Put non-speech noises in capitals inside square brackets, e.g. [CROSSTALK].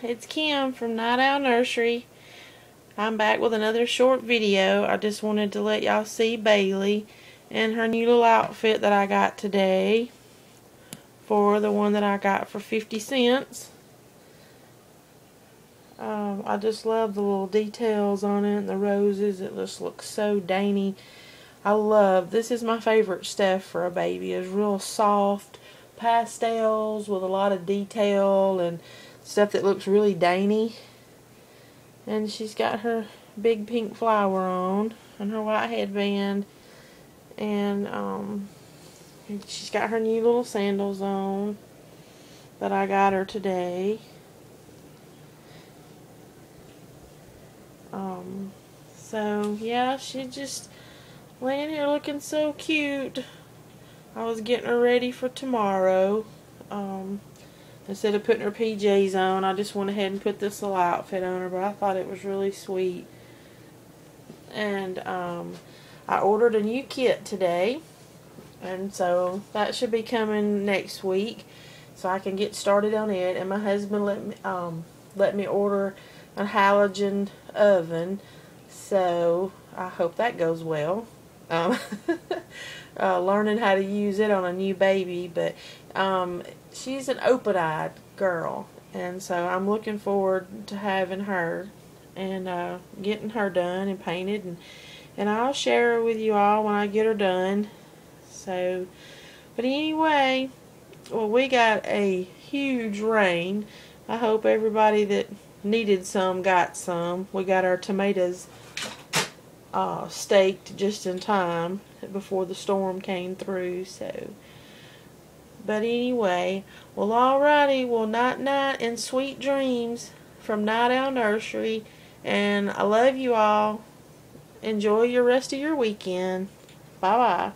It's Kim from Night Owl Nursery. I'm back with another short video. I just wanted to let y'all see Baylee and her new little outfit that I got today for the one that I got for 50 cents. Um, I just love the little details on it and the roses. It just looks so dainty. I love, this is my favorite stuff for a baby. It's real soft pastels with a lot of detail and stuff that looks really dainty. And she's got her big pink flower on and her white headband. And um, she's got her new little sandals on that I got her today. Um, so yeah, she just laying here looking so cute. I was getting her ready for tomorrow. Um, instead of putting her PJs on, I just went ahead and put this little outfit on her, but I thought it was really sweet. And um, I ordered a new kit today, and so that should be coming next week, so I can get started on it. And my husband let me um, let me order a halogen oven, so I hope that goes well. Um, [LAUGHS] uh, learning how to use it on a new baby, but um, she's an open-eyed girl, and so I'm looking forward to having her and uh, getting her done and painted, and and I'll share her with you all when I get her done. So, but anyway, well, we got a huge rain. I hope everybody that needed some got some. We got our tomatoes uh, staked just in time before the storm came through. So, but anyway, well, alrighty. Well, night night and sweet dreams from Night Owl Nursery. And I love you all. Enjoy your rest of your weekend. Bye bye.